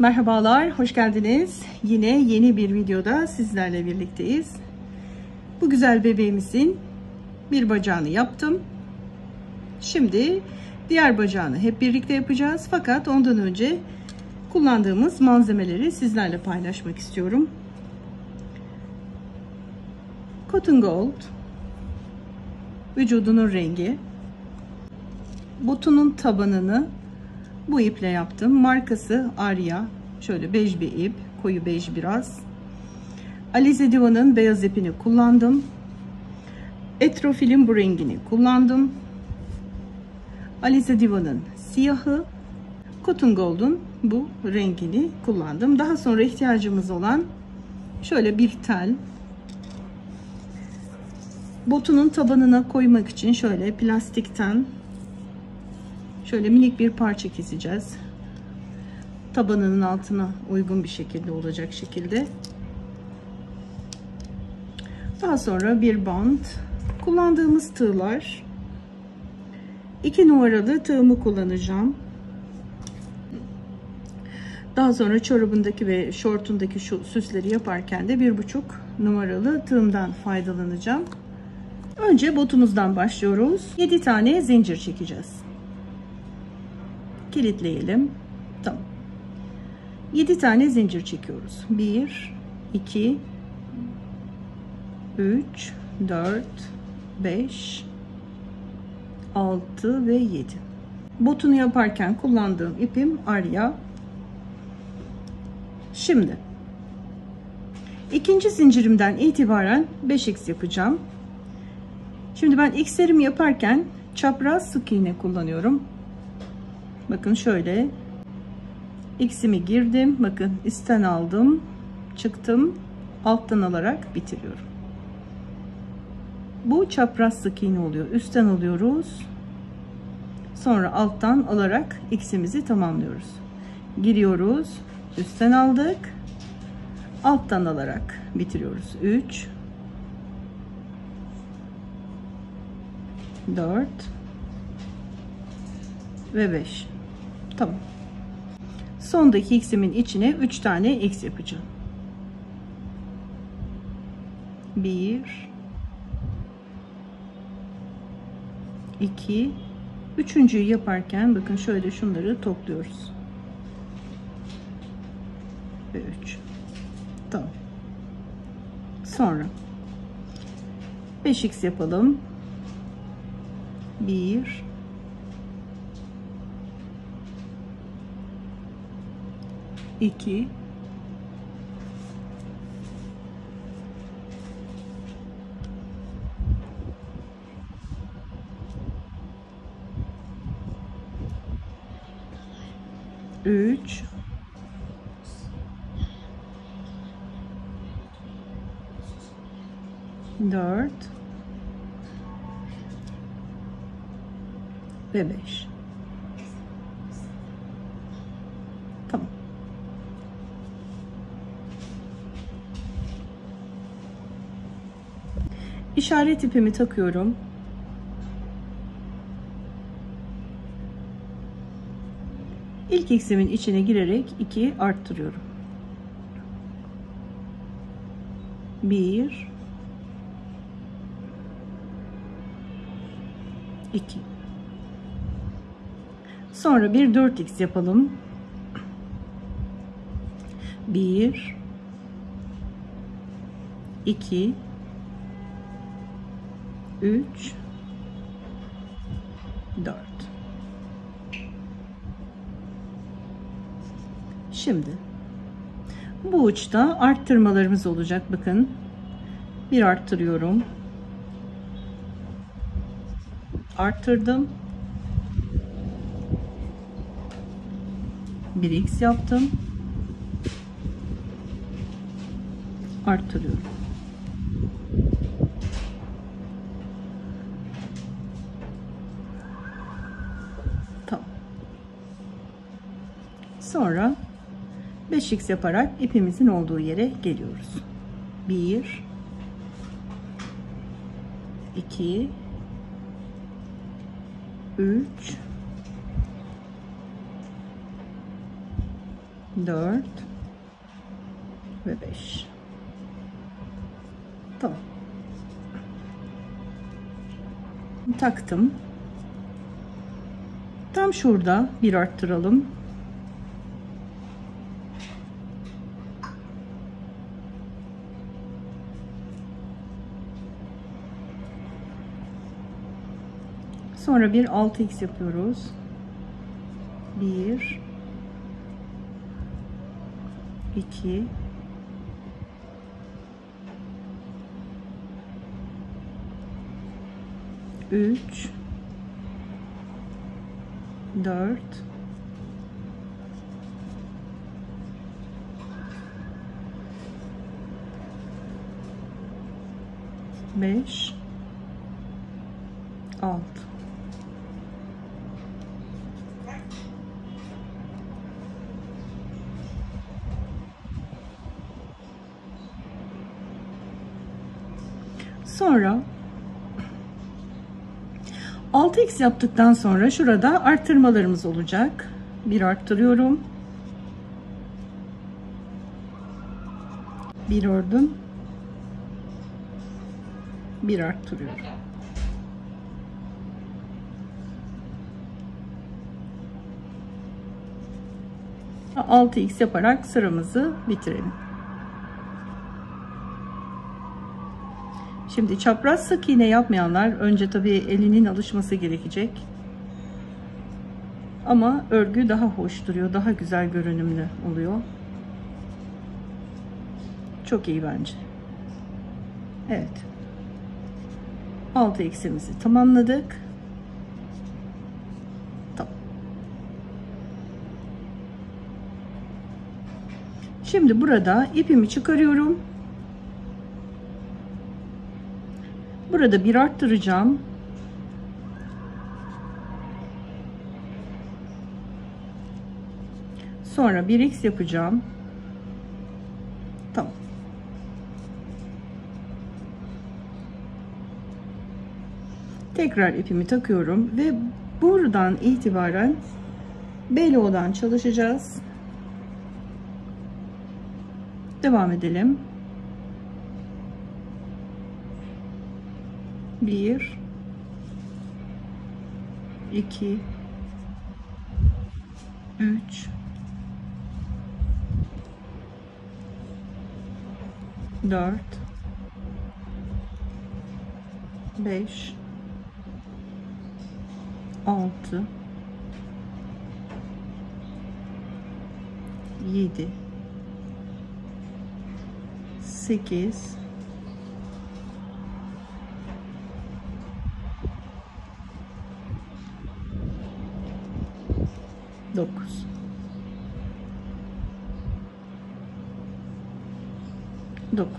Merhabalar, hoş geldiniz. Yine yeni bir videoda sizlerle birlikteyiz. Bu güzel bebeğimizin bir bacağını yaptım. Şimdi diğer bacağını hep birlikte yapacağız. Fakat ondan önce kullandığımız malzemeleri sizlerle paylaşmak istiyorum. Cotton Gold vücudunun rengi botunun tabanını bu iple yaptım. Markası Arya. Şöyle bej bir ip. Koyu bej biraz. Alize Diva'nın beyaz ipini kullandım. Etrofilin bu rengini kullandım. Alize Diva'nın siyahı. Cotton Gold'un bu rengini kullandım. Daha sonra ihtiyacımız olan şöyle bir tel. Botunun tabanına koymak için şöyle plastikten Şöyle minik bir parça keseceğiz. Tabanının altına uygun bir şekilde olacak şekilde. Daha sonra bir bant. Kullandığımız tığlar 2 numaralı tığımı kullanacağım. Daha sonra çorabındaki ve şortundaki şu süsleri yaparken de bir buçuk numaralı tığımdan faydalanacağım. Önce botumuzdan başlıyoruz. 7 tane zincir çekeceğiz kilitleyelim. Tamam. 7 tane zincir çekiyoruz. 1 2 3 4 5 6 ve 7. Botunu yaparken kullandığım ipim Arya. Şimdi ikinci zincirimden itibaren 5x yapacağım. Şimdi ben x'lerimi yaparken çapraz sık iğne kullanıyorum. Bakın şöyle x'imi girdim. Bakın isten aldım. Çıktım. Alttan alarak bitiriyorum. Bu çapraz sık iğne oluyor. Üstten alıyoruz. Sonra alttan alarak x'imizi tamamlıyoruz. Giriyoruz. Üstten aldık. Alttan alarak bitiriyoruz. 3 4 ve 5 Tamam. Sondaki x'imin içine 3 tane x yapacağım. 1 2 Üçüncüyü yaparken bakın şöyle şunları topluyoruz. Ve 3. Tamam. Sonra 5x yapalım. 1 2 3 4 ve 5 işaret ipimi takıyorum. İlk x'imin içine girerek 2 arttırıyorum. 1 2 Sonra bir 4x yapalım. 1 2 3 4 Şimdi bu uçta arttırmalarımız olacak. Bakın bir arttırıyorum. Arttırdım. Bir x yaptım. Arttırıyorum. Sonra 5x yaparak ipimizin olduğu yere geliyoruz. 1 2 3 4 ve 5 tamam. Taktım. Tam şurada bir arttıralım sonra bir 6x yapıyoruz. 1 2 3 4 5 6 Sonra 6x yaptıktan sonra şurada arttırmalarımız olacak. Bir arttırıyorum. Bir ördüm. Bir arttırıyorum. Altı x yaparak sıramızı bitirelim. Şimdi çapraz sık iğne yapmayanlar önce tabii elinin alışması gerekecek. Ama örgü daha hoş duruyor, daha güzel görünümlü oluyor. Çok iyi bence. Evet. 6 eksimizi tamamladık. Tamam. Şimdi burada ipimi çıkarıyorum. Burada bir arttıracağım. Sonra bir x yapacağım. Tamam. Tekrar ipimi takıyorum ve buradan itibaren belo'dan çalışacağız. Devam edelim. Bir. İki. Üç. Dört. Beş. Altı. Yedi. Sekiz 9 9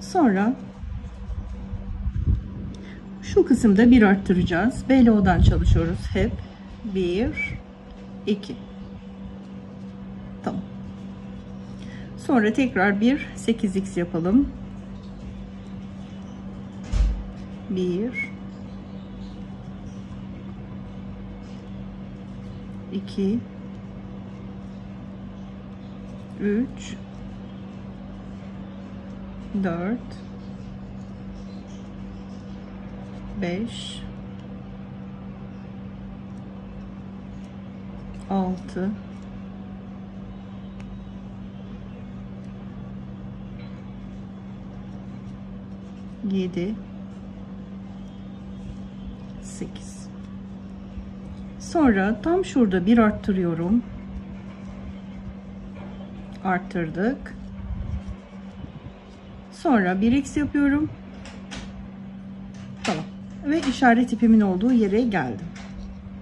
sonra şu kısımda bir arttıracağız. Belo'dan çalışıyoruz hep. 1 2 tamam. Sonra tekrar bir 8x yapalım. 1 2 3 4 5 6 7 8 Sonra tam şurada bir arttırıyorum. Arttırdık. Sonra bir x yapıyorum. Tamam. Ve işaret ipimin olduğu yere geldim.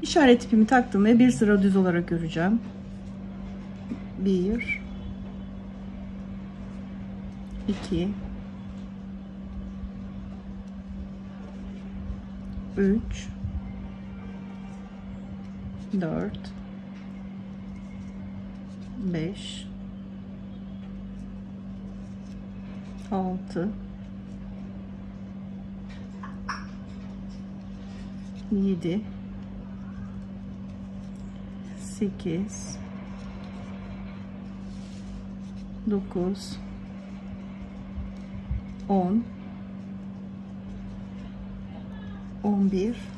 İşaret ipimi taktım ve bir sıra düz olarak öreceğim. Bir, iki, üç, 4 5 6 7 8 9 10 11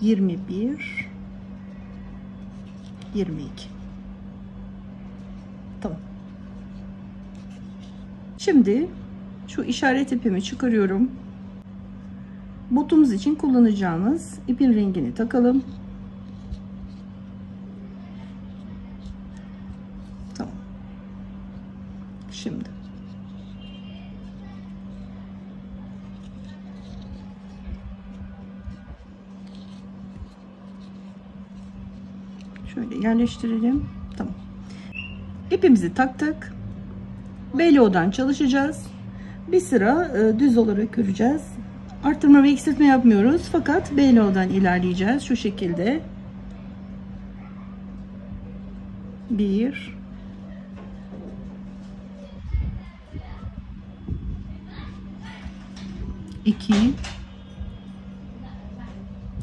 21 22 Tamam. Şimdi şu işaret ipimi çıkarıyorum. Botumuz için kullanacağımız ipin rengini takalım. Tamam. Şimdi şöyle yerleştirelim. Tamam. İpimizi taktık. Belo'dan çalışacağız. Bir sıra e, düz olarak öreceğiz. Arttırma ve eksiltme yapmıyoruz. Fakat Belo'dan ilerleyeceğiz. Şu şekilde. Bir. iki,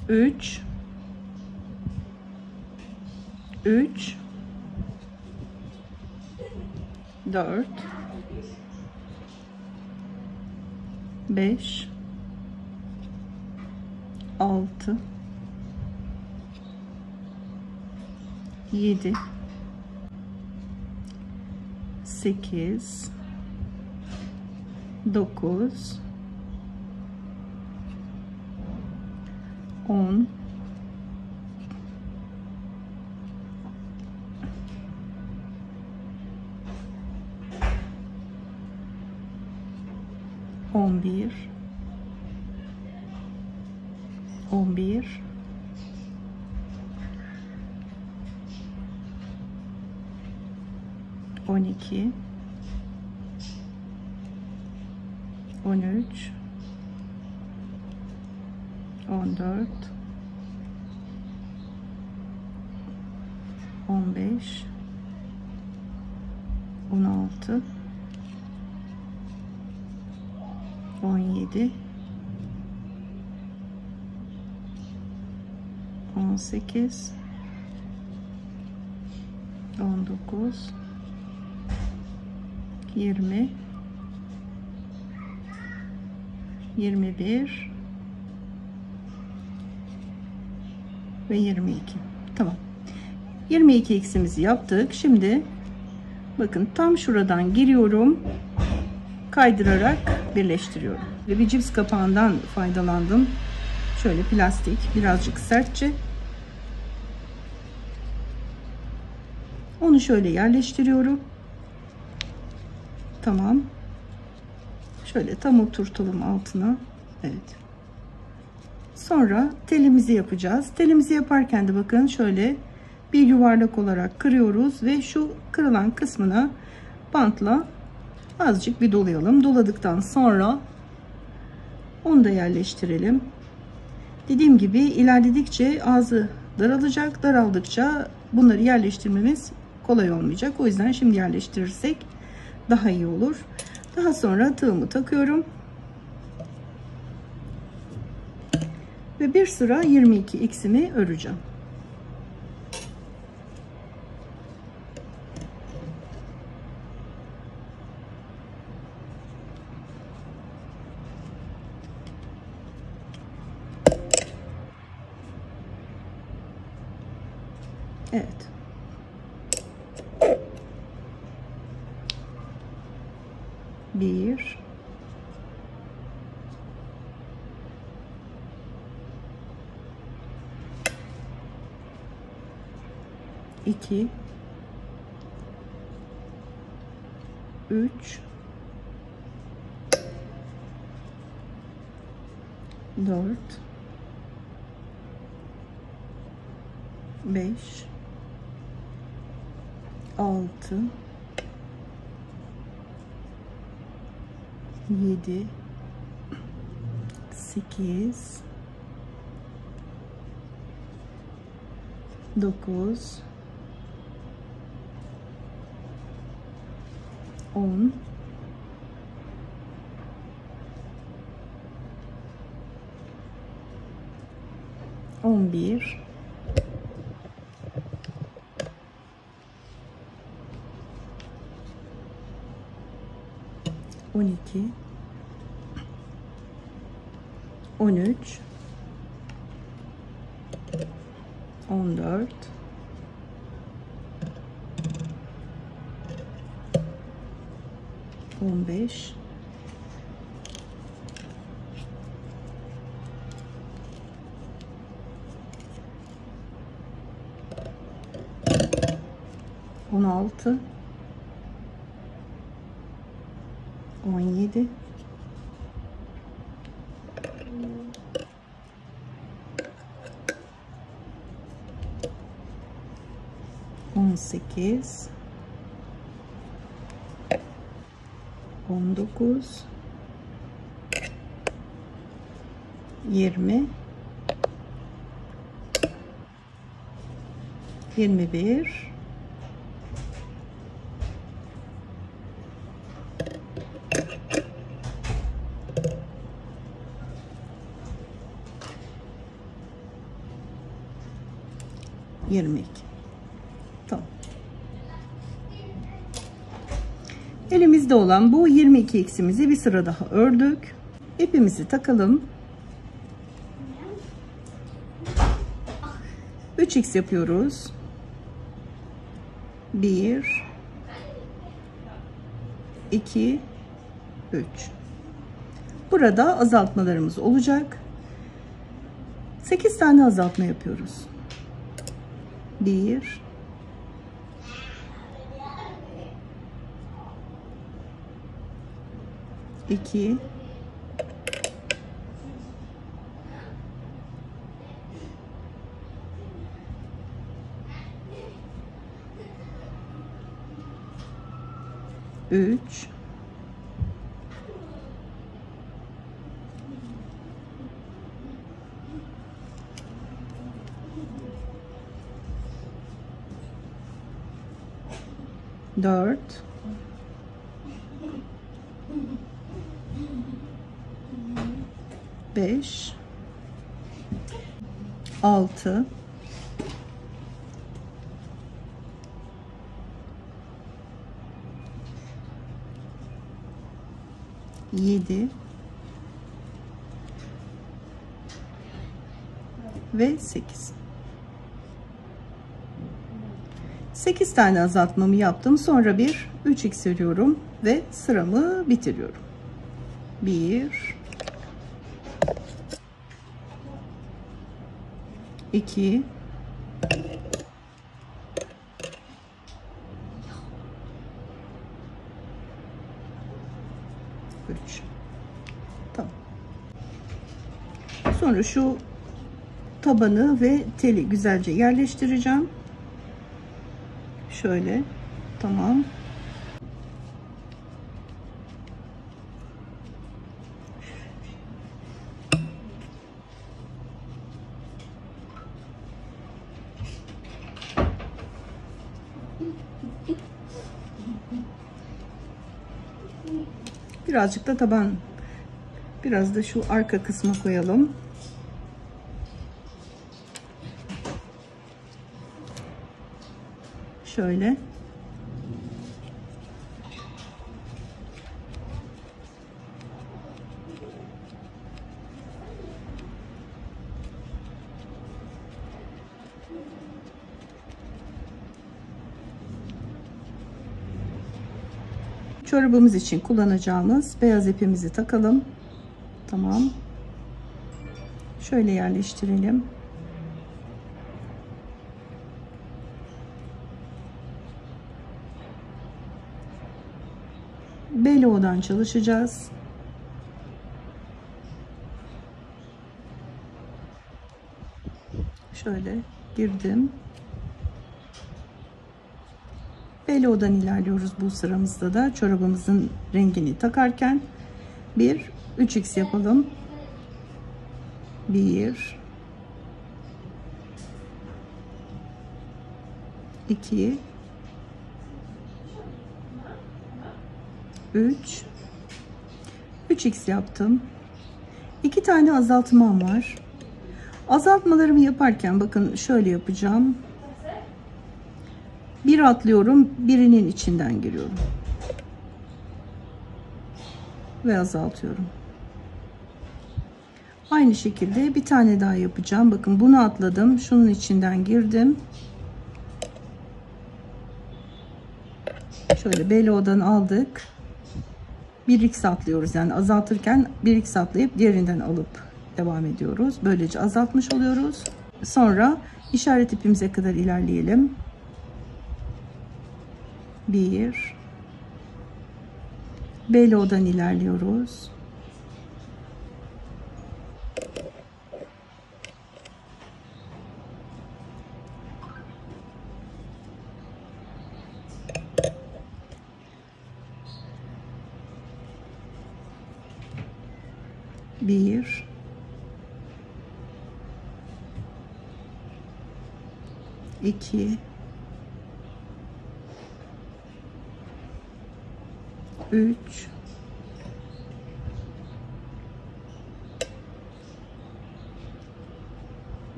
üç, 3 4 5 6 7 8 9 10 18 19 20 21 ve 22 tamam. 22 eksimizi yaptık. Şimdi bakın tam şuradan giriyorum. Kaydırarak birleştiriyorum. Ve bir cips kapağından faydalandım. Şöyle plastik birazcık sertçe. Onu şöyle yerleştiriyorum. Tamam. Şöyle tam oturtalım altına. Evet. Sonra telimizi yapacağız. Telimizi yaparken de bakın şöyle bir yuvarlak olarak kırıyoruz ve şu kırılan kısmına bantla azıcık bir dolayalım. Doladıktan sonra onu da yerleştirelim. Dediğim gibi ilerledikçe ağzı daralacak. Daraldıkça bunları yerleştirmemiz kolay olmayacak. O yüzden şimdi yerleştirirsek daha iyi olur. Daha sonra tığımı takıyorum. Ve bir sıra 22 x'imi öreceğim. 2 3 4 5 6 7 8 9 10 11 12 13 14 bombas. O malte. 17 18 19 20 21 Elimizde olan bu 22 x'imizi bir sıra daha ördük. İpimizi takalım. 3x yapıyoruz. 1 2 3 Burada azaltmalarımız olacak. 8 tane azaltma yapıyoruz. 1 2 3 4 5 6 7 ve 8 8 tane azaltmamı yaptım. Sonra bir 3x örüyorum ve sıramı bitiriyorum. 1 2 3 Tamam. Sonra şu tabanı ve teli güzelce yerleştireceğim. Şöyle. Tamam. Birazcık da taban biraz da şu arka kısma koyalım. Şöyle. Çorabımız için kullanacağımız beyaz ipimizi takalım. Tamam. Şöyle yerleştirelim. Belo'dan çalışacağız. Şöyle girdim. Belo'dan ilerliyoruz bu sıramızda da çorabımızın rengini takarken bir 3x yapalım 1 2 3 3x yaptım. 2 tane azaltmam var. Azaltmalarımı yaparken bakın şöyle yapacağım. Bir atlıyorum, birinin içinden giriyorum. Ve azaltıyorum. Aynı şekilde bir tane daha yapacağım. Bakın bunu atladım. Şunun içinden girdim. Şöyle belodan aldık. 1x atlıyoruz. Yani azaltırken 1x atlayıp diğerinden alıp devam ediyoruz. Böylece azaltmış oluyoruz. Sonra işaret ipimize kadar ilerleyelim. 1 Belo'dan ilerliyoruz. bir. İki üç.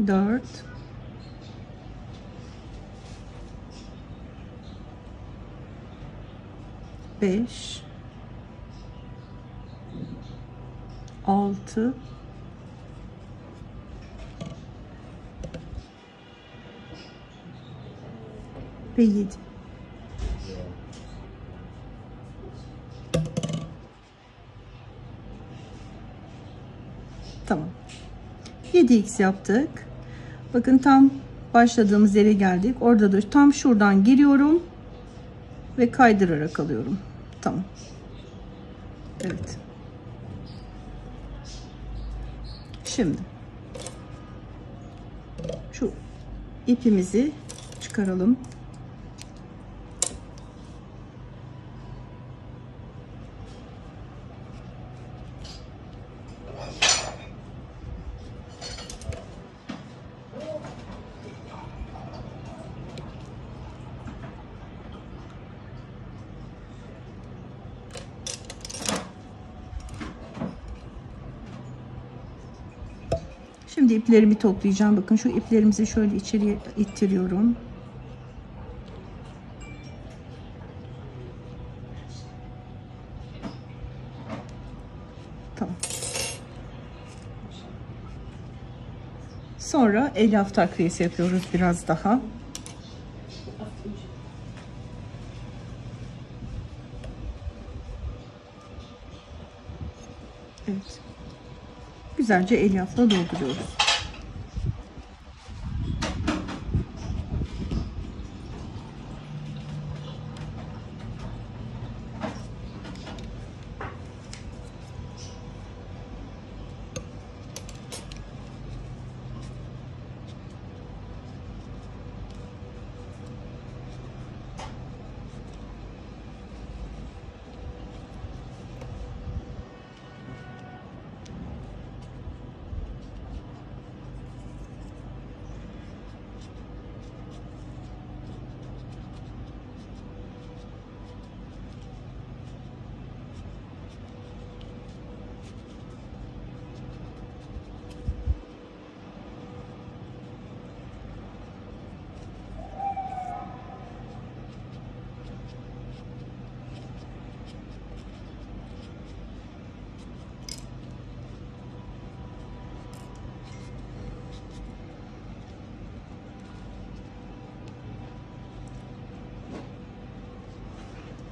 Dört. Beş. 6 ve 7 7x yaptık. Bakın tam başladığımız yere geldik. Orada da tam şuradan giriyorum ve kaydırarak alıyorum. Tamam. Evet. Şimdi şu ipimizi çıkaralım. Şimdi iplerimi toplayacağım. Bakın şu iplerimizi şöyle içeriye ittiriyorum. Tamam. Sonra elyaf takviyesi yapıyoruz biraz daha. Evet güzelce elyafla dolduruyoruz.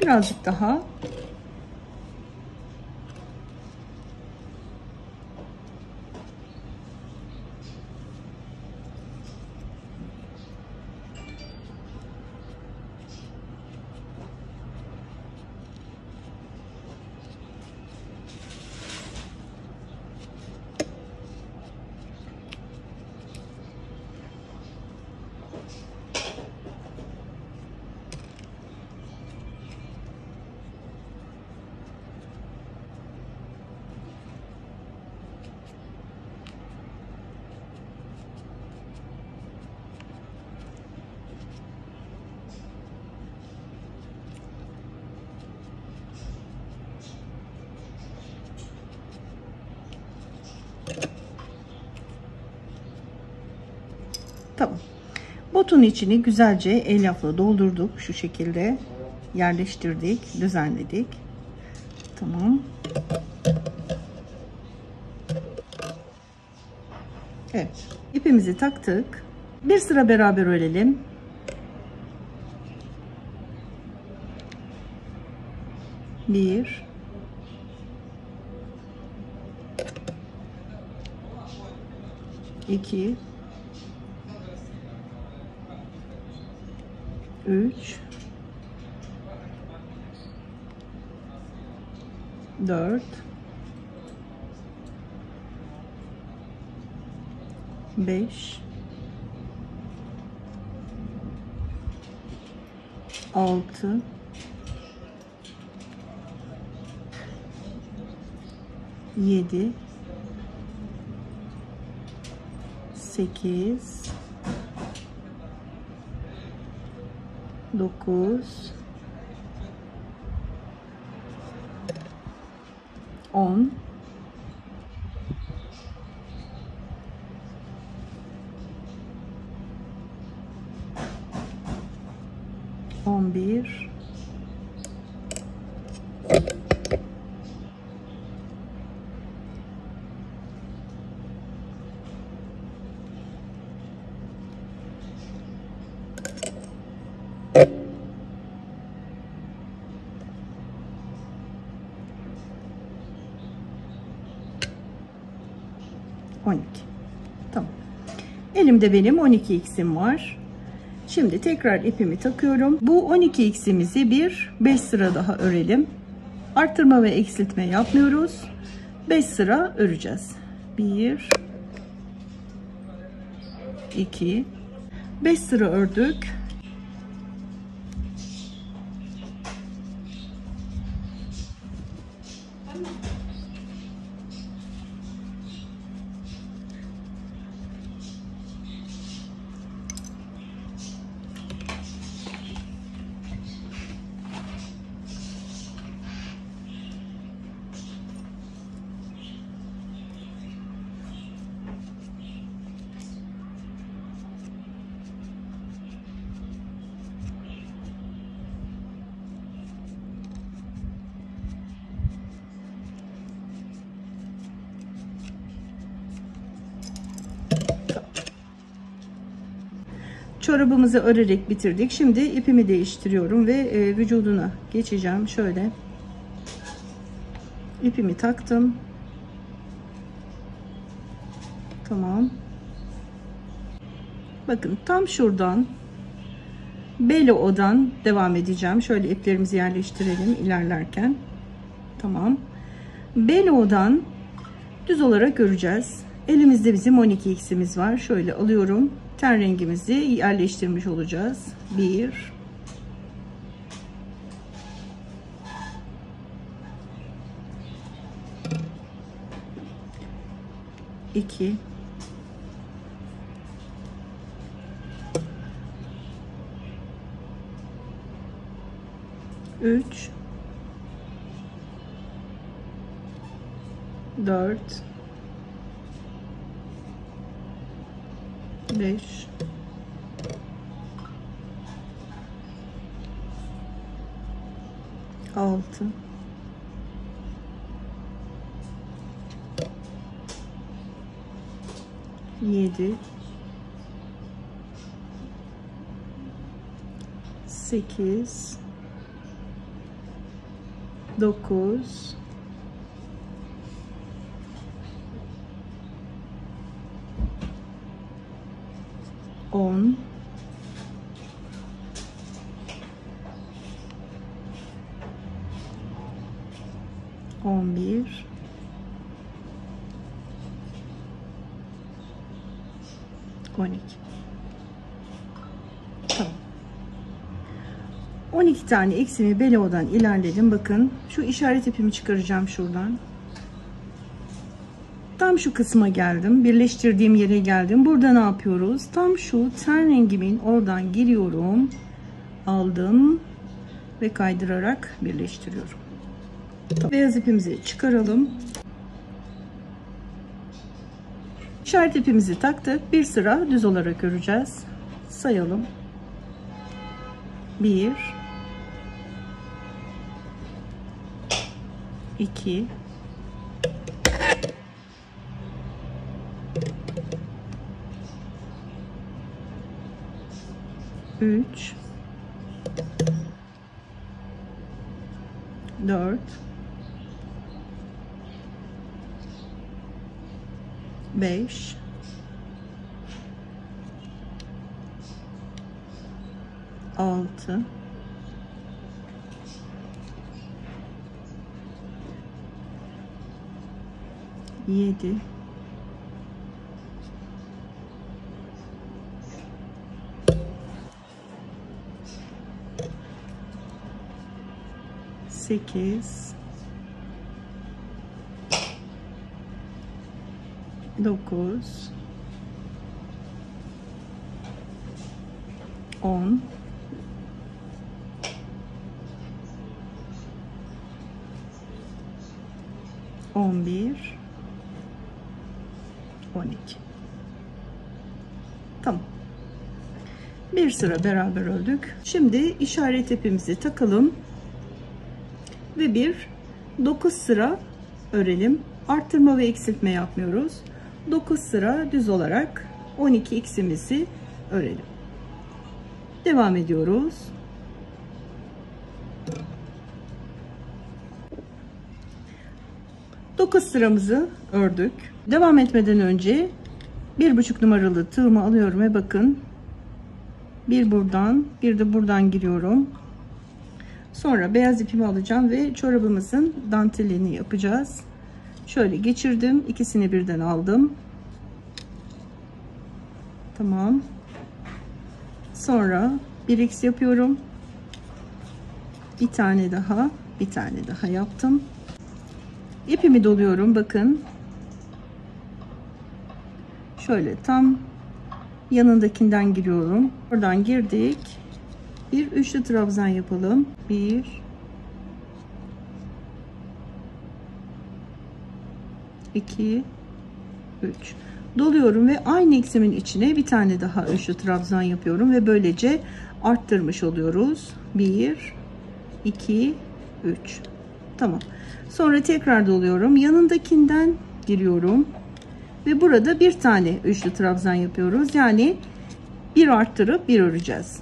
Birazcık daha. Botun içini güzelce elyafla doldurduk. Şu şekilde yerleştirdik, düzenledik. Tamam. Evet. İpimizi taktık. Bir sıra beraber örelim. Bir. iki, 3 4 5 6 7 8 do curso. Elimde benim 12 x'im var. Şimdi tekrar ipimi takıyorum. Bu 12 x'imizi bir 5 sıra daha örelim. Arttırma ve eksiltme yapmıyoruz. 5 sıra öreceğiz. 1 2 5 sıra ördük. Çorabımızı örerek bitirdik. Şimdi ipimi değiştiriyorum ve e, vücuduna geçeceğim. Şöyle ipimi taktım. Tamam. Bakın tam şuradan Belo'dan devam edeceğim. Şöyle iplerimizi yerleştirelim ilerlerken. Tamam. Belo'dan düz olarak öreceğiz. Elimizde bizim 12 x'imiz var. Şöyle alıyorum. Ten rengimizi yerleştirmiş olacağız. 1 2 3 4 5 6 7 8 9 10 11 12 Tamam. 12 tane eksimi belodan ilerledim. Bakın şu işaret ipimi çıkaracağım şuradan. Tam şu kısma geldim. Birleştirdiğim yere geldim. Burada ne yapıyoruz? Tam şu ten rengimin oradan giriyorum. Aldım ve kaydırarak birleştiriyorum. Beyaz ipimizi çıkaralım. İşaret ipimizi taktık. Bir sıra düz olarak öreceğiz. Sayalım. 1 2 3 4 5 6 7 8 9 10 11 12 Tamam. Bir sıra beraber ördük. Şimdi işaret ipimizi takalım ve bir 9 sıra örelim. Arttırma ve eksiltme yapmıyoruz. 9 sıra düz olarak 12 x'imizi örelim. Devam ediyoruz. Dokuz sıramızı ördük. Devam etmeden önce bir buçuk numaralı tığımı alıyorum ve bakın bir buradan bir de buradan giriyorum Sonra beyaz ipimi alacağım ve çorabımızın dantelini yapacağız. Şöyle geçirdim. ikisini birden aldım. Tamam. Sonra bir x yapıyorum. Bir tane daha, bir tane daha yaptım. İpimi doluyorum. Bakın. Şöyle tam yanındakinden giriyorum. Oradan girdik bir üçlü trabzan yapalım. Bir, iki, üç. Doluyorum ve aynı iksimin içine bir tane daha üçlü trabzan yapıyorum ve böylece arttırmış oluyoruz. Bir, iki, üç. Tamam. Sonra tekrar doluyorum. Yanındakinden giriyorum. Ve burada bir tane üçlü trabzan yapıyoruz. Yani bir arttırıp bir öreceğiz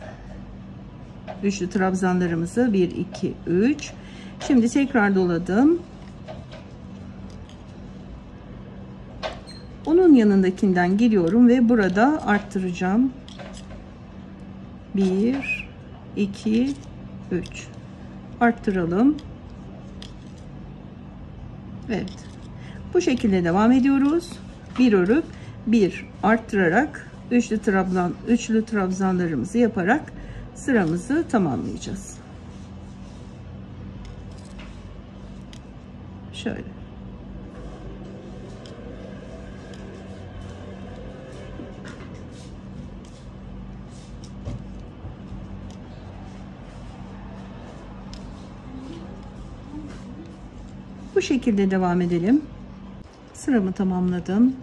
üçlü trabzanlarımızı 1 2 3 şimdi tekrar doladım onun yanındakinden geliyorum ve burada arttıracağım. 1 2 3 arttıralım. Evet. Bu şekilde devam ediyoruz. Bir örüp bir arttırarak üçlü trabzan üçlü trabzanlarımızı yaparak sıramızı tamamlayacağız. Şöyle. Bu şekilde devam edelim. Sıramı tamamladım.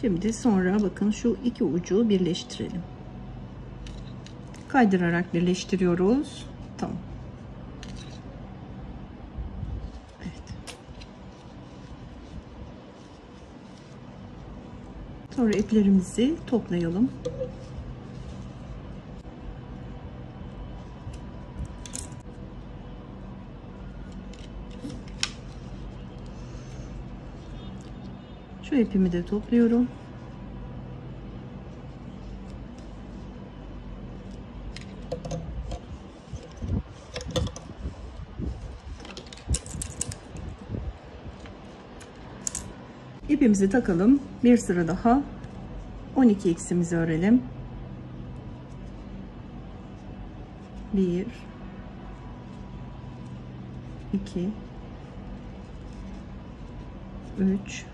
Şimdi sonra bakın şu iki ucu birleştirelim. Kaydırarak birleştiriyoruz. Tamam. Evet. Sonra iplerimizi toplayalım. Şu ipimi de topluyorum. İpimizi takalım. Bir sıra daha 12 x'imizi örelim. 1 2 3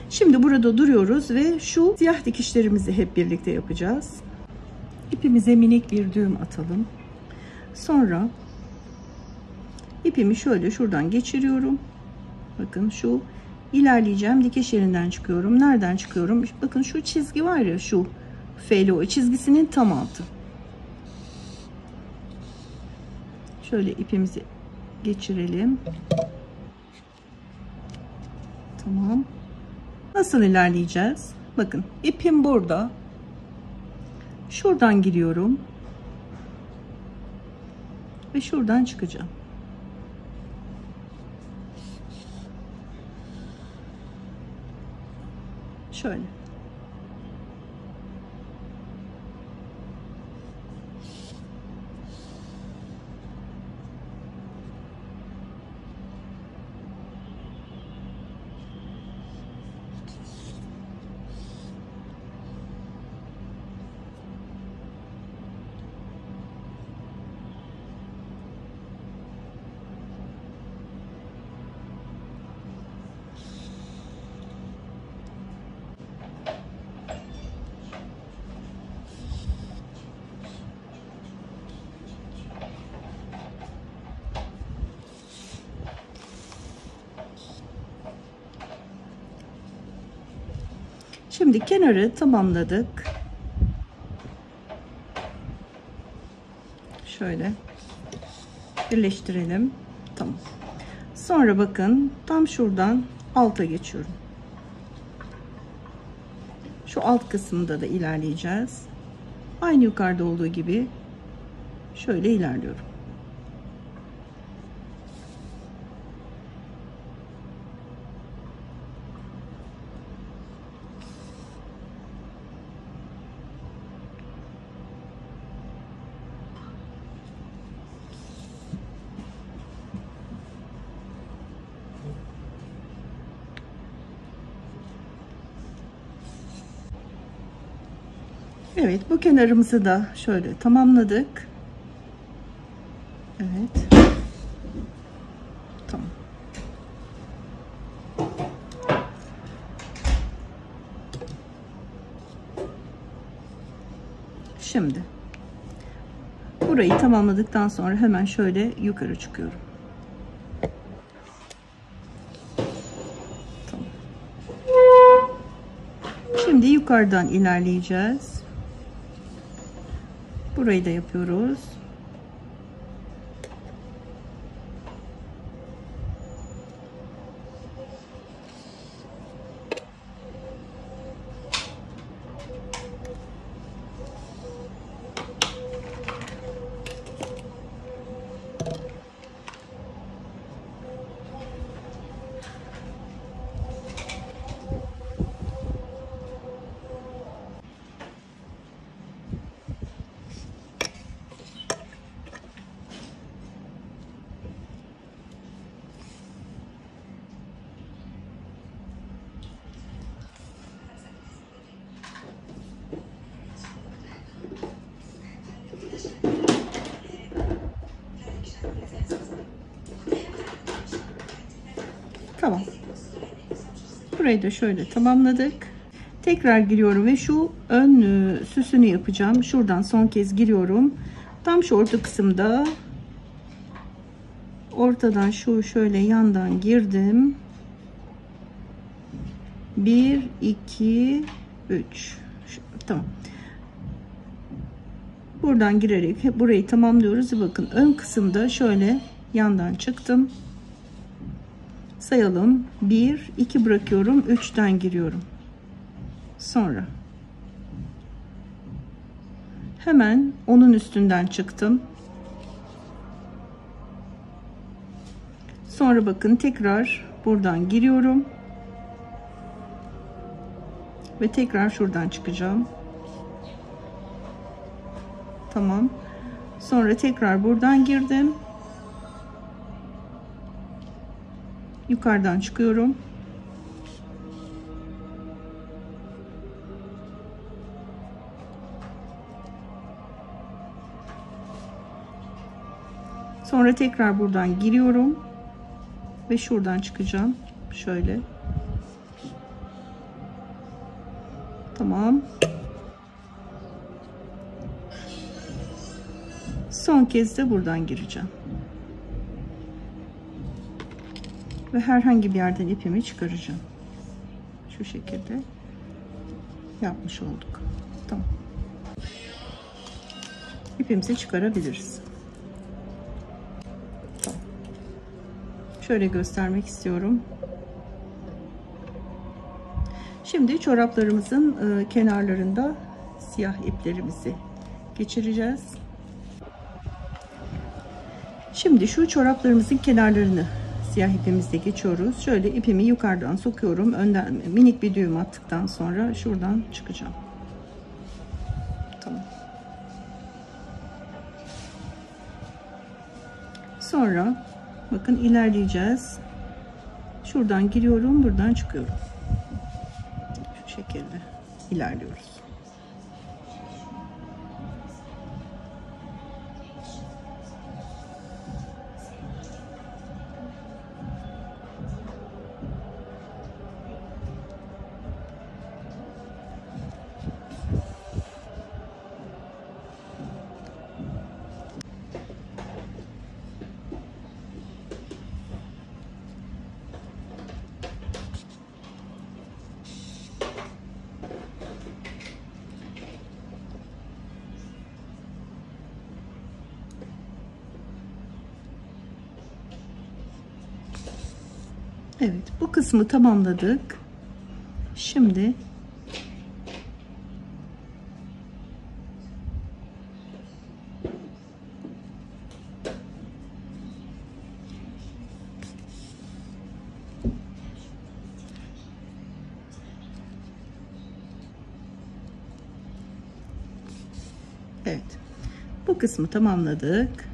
Şimdi burada duruyoruz ve şu siyah dikişlerimizi hep birlikte yapacağız. İpimize minik bir düğüm atalım. Sonra ipimi şöyle şuradan geçiriyorum. Bakın şu ilerleyeceğim. Dikiş yerinden çıkıyorum. Nereden çıkıyorum? Bakın şu çizgi var ya şu felo çizgisinin tam altı. Şöyle ipimizi geçirelim. Tamam. Nasıl ilerleyeceğiz? Bakın ipim burada. Şuradan giriyorum. Ve şuradan çıkacağım. Şöyle. Şimdi kenarı tamamladık. Şöyle birleştirelim. Tamam. Sonra bakın tam şuradan alta geçiyorum. Şu alt kısımda da ilerleyeceğiz. Aynı yukarıda olduğu gibi şöyle ilerliyorum. Evet bu kenarımızı da şöyle tamamladık. Evet. Tamam. Şimdi burayı tamamladıktan sonra hemen şöyle yukarı çıkıyorum. Tamam. Şimdi yukarıdan ilerleyeceğiz. Burayı da yapıyoruz. Tamam. Burayı da şöyle tamamladık. Tekrar giriyorum ve şu ön e, süsünü yapacağım. Şuradan son kez giriyorum. Tam şu orta kısımda ortadan şu şöyle yandan girdim. 1 2 3 tamam. Buradan girerek burayı tamamlıyoruz. Bakın ön kısımda şöyle yandan çıktım sayalım. 1 2 bırakıyorum 3'ten giriyorum. Sonra. Hemen onun üstünden çıktım. Sonra bakın tekrar buradan giriyorum. Ve tekrar şuradan çıkacağım. Tamam. Sonra tekrar buradan girdim yukarıdan çıkıyorum. Sonra tekrar buradan giriyorum ve şuradan çıkacağım. Şöyle. Tamam. Son kez de buradan gireceğim. Ve herhangi bir yerden ipimi çıkaracağım. Şu şekilde yapmış olduk. Tamam. İpimizi çıkarabiliriz. Tamam. Şöyle göstermek istiyorum. Şimdi çoraplarımızın e, kenarlarında siyah iplerimizi geçireceğiz. Şimdi şu çoraplarımızın kenarlarını siyah ipimizle geçiyoruz. Şöyle ipimi yukarıdan sokuyorum. Önden minik bir düğüm attıktan sonra şuradan çıkacağım. Tamam. Sonra bakın ilerleyeceğiz. Şuradan giriyorum, buradan çıkıyorum. Şu şekilde ilerliyoruz. Kısmı tamamladık. Şimdi Evet. Bu kısmı tamamladık.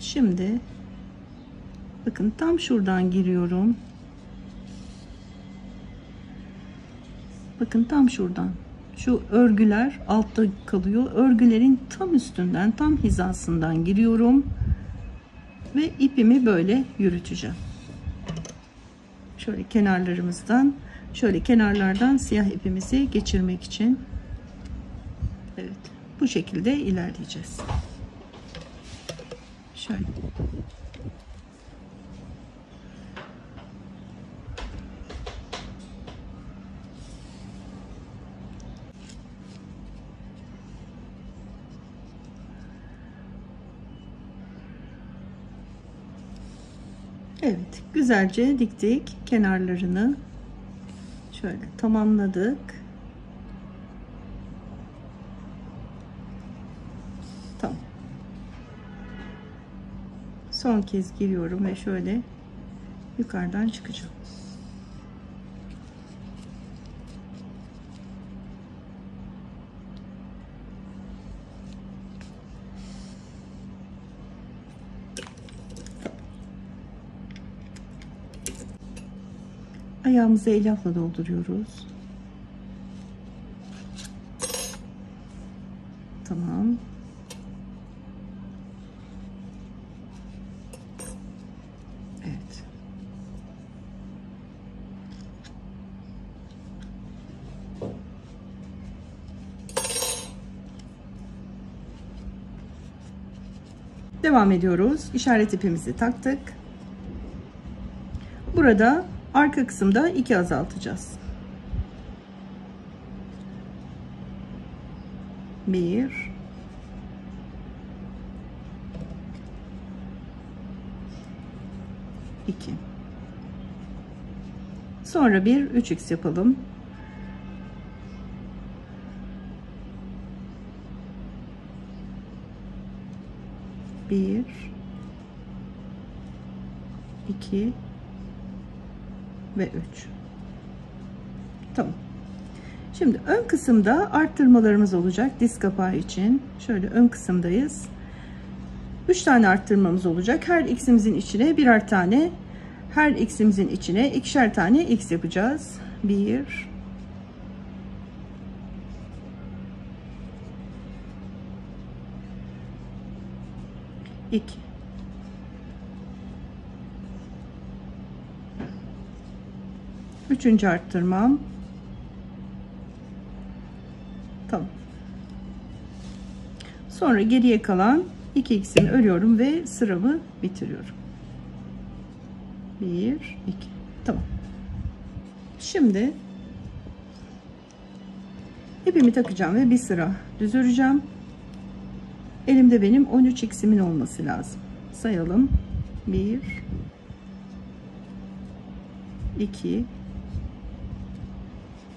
Şimdi Bakın tam şuradan giriyorum. Bakın tam şuradan. Şu örgüler altta kalıyor. Örgülerin tam üstünden, tam hizasından giriyorum. Ve ipimi böyle yürüteceğim. Şöyle kenarlarımızdan, şöyle kenarlardan siyah ipimizi geçirmek için. Evet. Bu şekilde ilerleyeceğiz. Şöyle. Evet güzelce diktik kenarlarını. Şöyle tamamladık. Tamam. Son kez giriyorum ve şöyle yukarıdan çıkacağım Ayağımızı elyafla dolduruyoruz. Tamam. Evet. Devam ediyoruz. İşaret ipimizi taktık. Burada Arka kısımda 2 azaltacağız. 1 2 Sonra bir 3x yapalım. Bir, iki, ve 3 tamam. Şimdi ön kısımda arttırmalarımız olacak diz kapağı için. Şöyle ön kısımdayız. 3 tane arttırmamız olacak. Her x'imizin içine birer tane Her x'imizin içine ikişer tane x yapacağız. 1 2 Üçüncü arttırmam. Tamam. Sonra geriye kalan 2x'ini örüyorum ve sıramı bitiriyorum. 1 2 tamam. Şimdi ipimi takacağım ve bir sıra düz öreceğim. Elimde benim 13 x'imin olması lazım. Sayalım. 1 2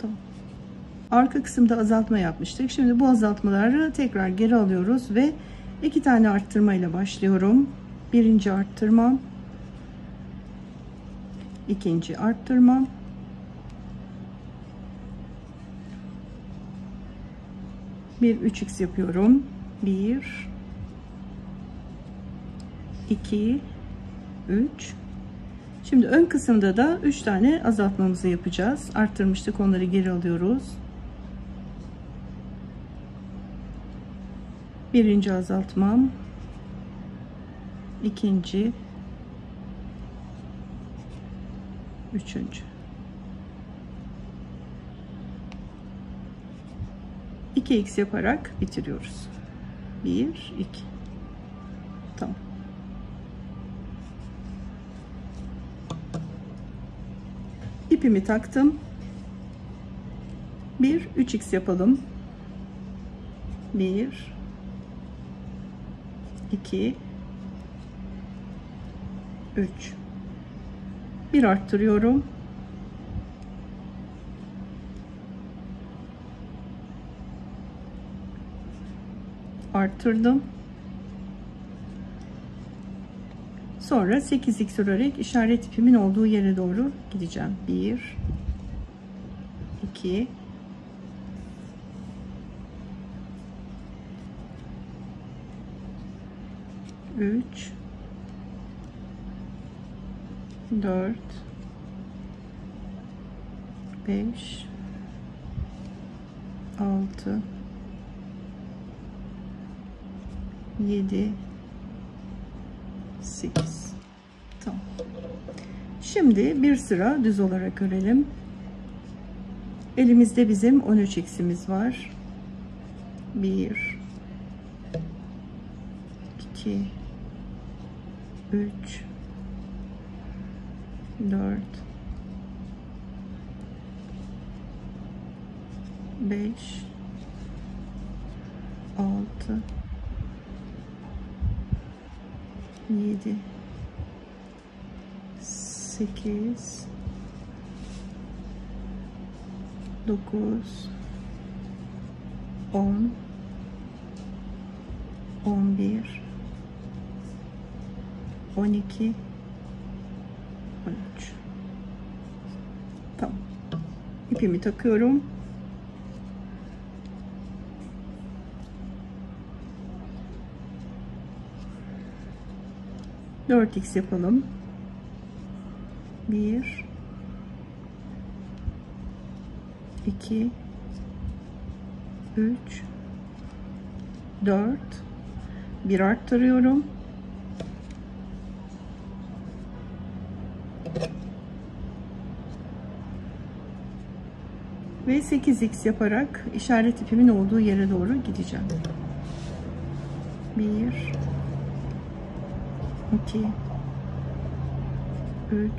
Tamam. Arka kısımda azaltma yapmıştık. Şimdi bu azaltmaları tekrar geri alıyoruz ve iki tane arttırma ile başlıyorum. Birinci arttırmam. ikinci arttırmam. Bir 3x yapıyorum. 1 2 3 Şimdi ön kısımda da 3 tane azaltmamızı yapacağız. Arttırmıştık onları geri alıyoruz. Birinci azaltmam. ikinci Üçüncü. 2x yaparak bitiriyoruz. 1 2 Tamam. İpimi taktım. 1 3x yapalım. 1 2 3 bir arttırıyorum. Arttırdım. Sonra 8x örerek işaret ipimin olduğu yere doğru gideceğim. 1 2 3 4 5 6 7 8 tamam şimdi bir sıra düz olarak örelim elimizde bizim 13 x'imiz var. 1 2 3 4 5 6 7 8 9 10 11 12 13 Tamam. İpimi takıyorum. Dört x yapalım. Bir, iki, üç, dört. Bir arttırıyorum. ve 8x yaparak işaret ipimin olduğu yere doğru gideceğim. 1 2 3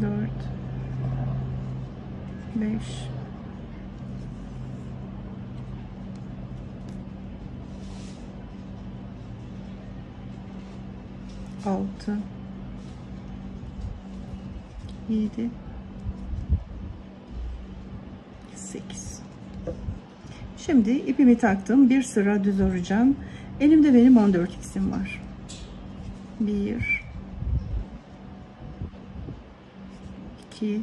4 5 6 6 7 8 Şimdi ipimi taktım. Bir sıra düz öreceğim. Elimde benim 14 x'im var. 1 2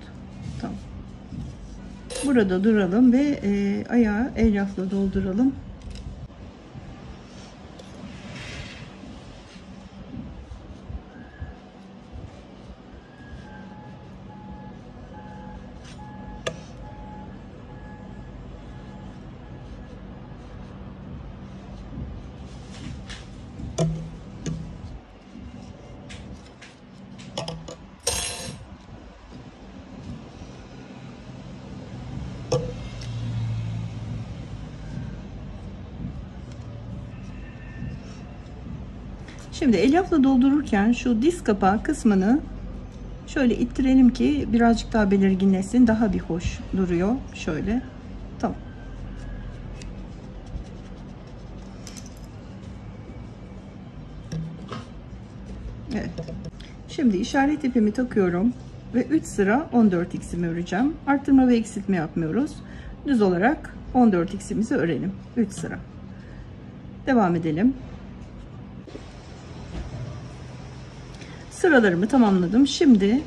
burada duralım ve e, ayağı elyafla dolduralım Şimdi elyafla doldururken şu diz kapağı kısmını şöyle ittirelim ki birazcık daha belirginleşsin. Daha bir hoş duruyor. Şöyle. Tamam. Evet. Şimdi işaret ipimi takıyorum ve 3 sıra 14 x'imi öreceğim. Arttırma ve eksiltme yapmıyoruz. Düz olarak 14 x'imizi örelim. 3 sıra. Devam edelim. Sıralarımı tamamladım. Şimdi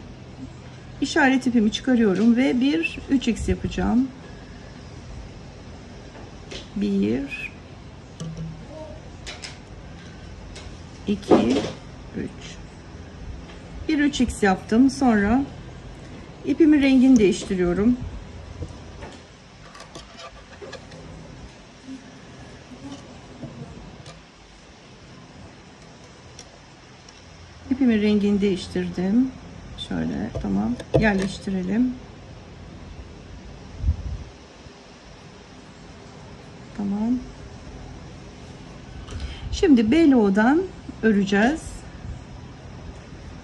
işaret ipimi çıkarıyorum ve bir 3x yapacağım. 1 2 3 bir 3x yaptım. Sonra ipimin rengini değiştiriyorum. ipimin rengini değiştirdim. Şöyle tamam yerleştirelim. Tamam. Şimdi belo'dan öreceğiz.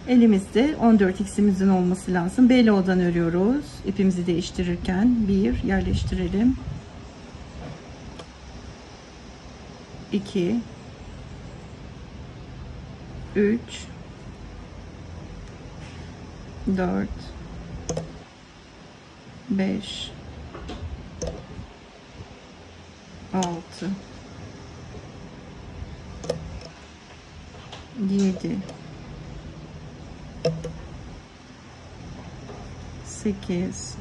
Elimizde 14 x'imizin olması lazım. Belo'dan örüyoruz. İpimizi değiştirirken bir yerleştirelim. 2 3 4 5 6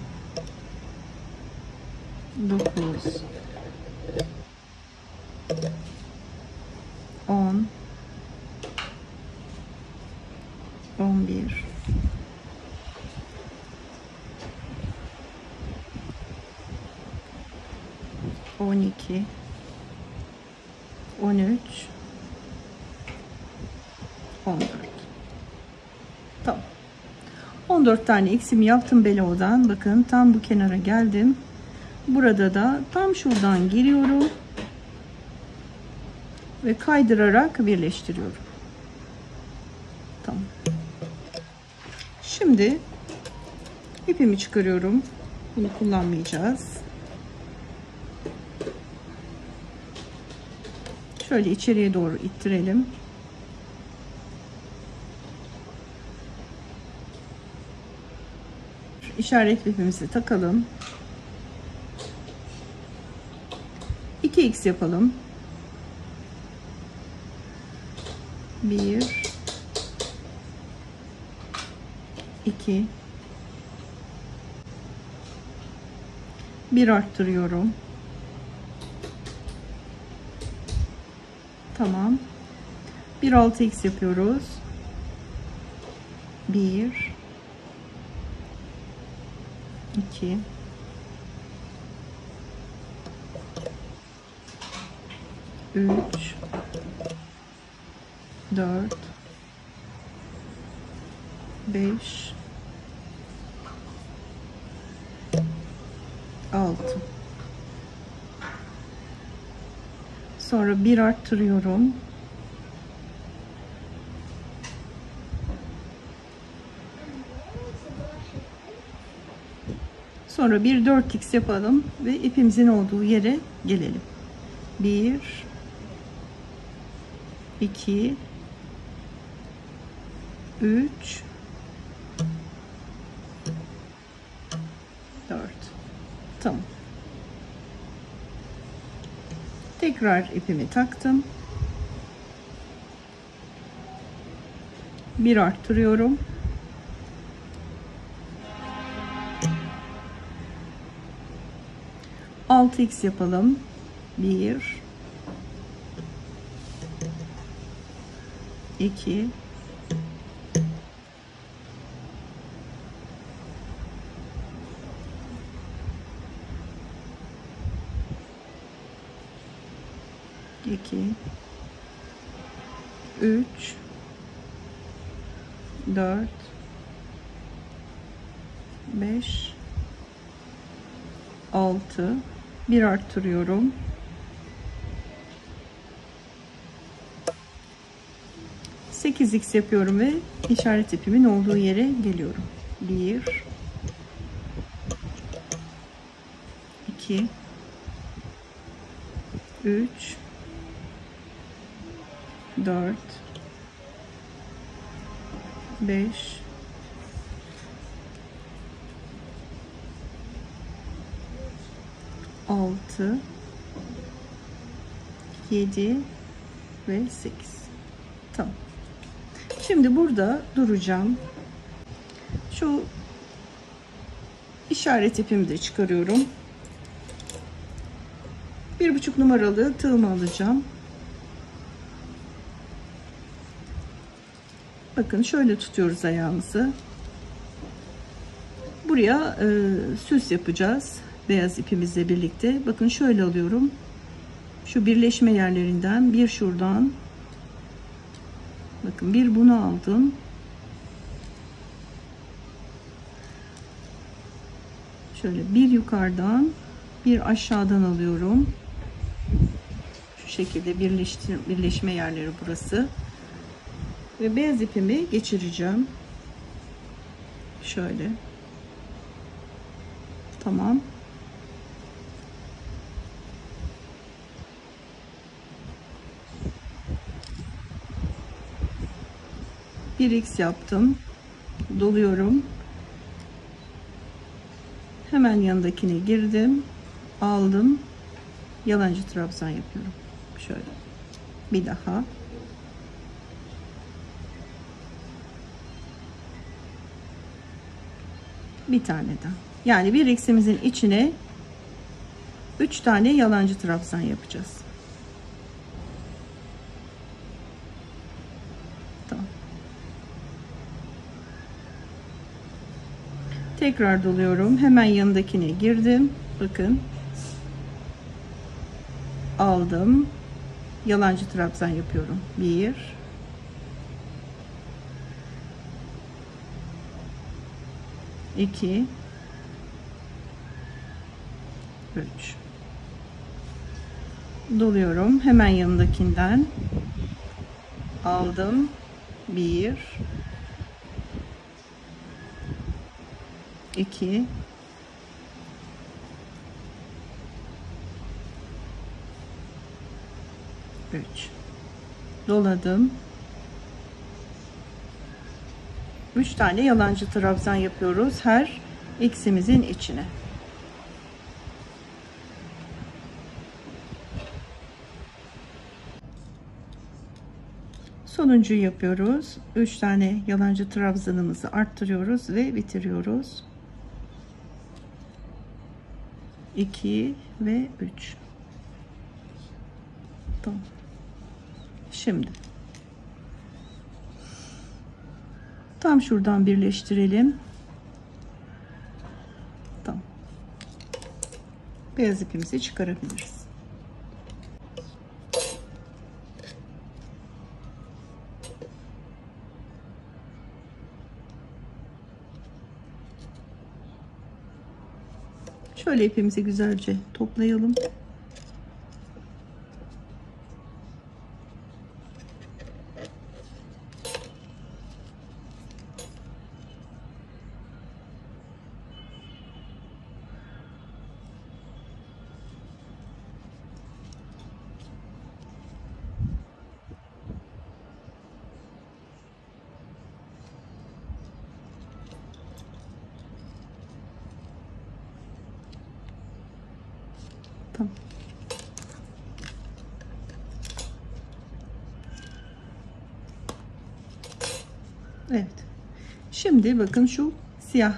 7 8 9 10 11 12 13 14 Tamam. 14 tane eksimi yaptım belodan. Bakın tam bu kenara geldim. Burada da tam şuradan giriyorum. Ve kaydırarak birleştiriyorum. Tamam. Şimdi ipimi çıkarıyorum. Bunu kullanmayacağız. Şöyle içeriye doğru ittirelim. İşaret ipimizi takalım. 2x yapalım. 1 2 1 arttırıyorum. Tamam. Bir 6x yapıyoruz. 1 bakayım. Üç, dört, beş, altı. Sonra bir arttırıyorum. Sonra bir 4x yapalım ve ipimizin olduğu yere gelelim. 1 2 3 4 tamam. Tekrar ipimi taktım. Bir arttırıyorum Altı x yapalım. Bir, iki, iki, üç, dört, beş, altı, bir arttırıyorum. Sekiz x yapıyorum ve işaret ipimin olduğu yere geliyorum. Bir, iki, üç, 4 5 6 7 ve 8 tamam. Şimdi burada duracağım. Şu işaret ipimi de çıkarıyorum. Bir buçuk numaralı tığımı alacağım. Bakın şöyle tutuyoruz ayağımızı. Buraya e, süs yapacağız. Beyaz ipimizle birlikte. Bakın şöyle alıyorum. Şu birleşme yerlerinden bir şuradan. Bakın bir bunu aldım. Şöyle bir yukarıdan bir aşağıdan alıyorum. Şu şekilde birleştir, birleşme yerleri burası ve beyaz ipimi geçireceğim. Şöyle. Tamam. Bir x yaptım. Doluyorum. Hemen yanındakine girdim. Aldım. Yalancı trabzan yapıyorum. Şöyle. Bir daha. bir tane daha. Yani bir x'imizin içine 3 tane yalancı trabzan yapacağız. Tamam. Tekrar doluyorum. Hemen yanındakine girdim. Bakın. Aldım. Yalancı trabzan yapıyorum. 1 2 3 doluyorum hemen yanındakinden aldım 1 2 3 doladım 3 tane yalancı trabzan yapıyoruz her x'imizin içine. Sonuncu yapıyoruz. 3 tane yalancı trabzanımızı arttırıyoruz ve bitiriyoruz. 2 ve 3. Tamam. Şimdi Tam şuradan birleştirelim. Tamam. Beyaz ipimizi çıkarabiliriz. Şöyle ipimizi güzelce toplayalım. Tamam. Evet. Şimdi bakın şu siyah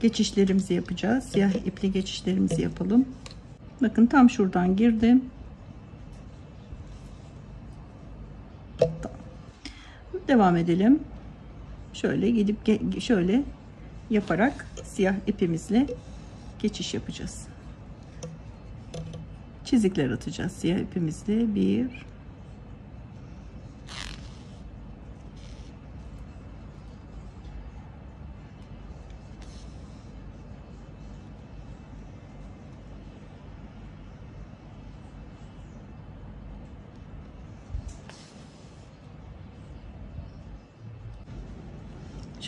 geçişlerimizi yapacağız. Siyah ipli geçişlerimizi yapalım. Bakın tam şuradan girdim. Devam edelim. Şöyle gidip şöyle yaparak siyah ipimizle geçiş yapacağız çizikler atacağız siyah ipimizle bir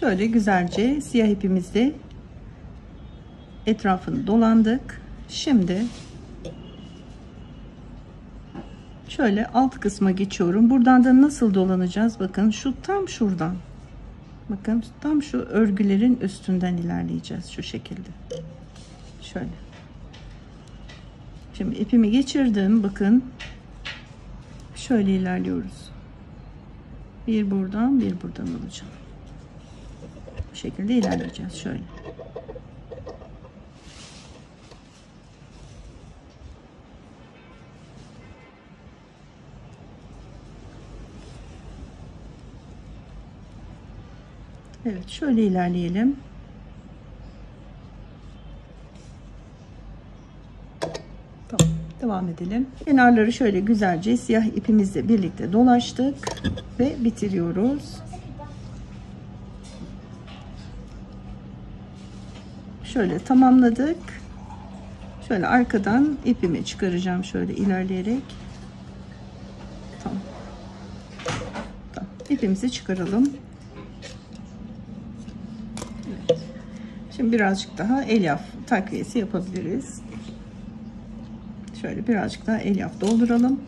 Şöyle güzelce siyah ipimizle etrafını dolandık. Şimdi şöyle alt kısma geçiyorum. Buradan da nasıl dolanacağız? Bakın şu tam şuradan. Bakın tam şu örgülerin üstünden ilerleyeceğiz şu şekilde. Şöyle. Şimdi ipimi geçirdim. Bakın. Şöyle ilerliyoruz. Bir buradan, bir buradan alacağım. Şekilde ilerleyeceğiz. Şöyle. Evet şöyle ilerleyelim. Tamam devam edelim. Kenarları şöyle güzelce siyah ipimizle birlikte dolaştık ve bitiriyoruz. Şöyle tamamladık. Şöyle arkadan ipimi çıkaracağım şöyle ilerleyerek. Tamam. Tamam. İpimizi çıkaralım. Şimdi birazcık daha elyaf takviyesi yapabiliriz. Şöyle birazcık daha elyaf dolduralım.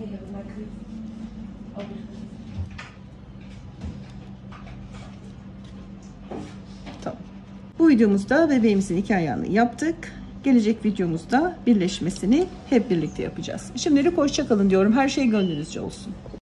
Tamam. Bu videomuzda bebeğimizin iki yaptık. Gelecek videomuzda birleşmesini hep birlikte yapacağız. Şimdilik hoşçakalın diyorum. Her şey gönlünüzce olsun.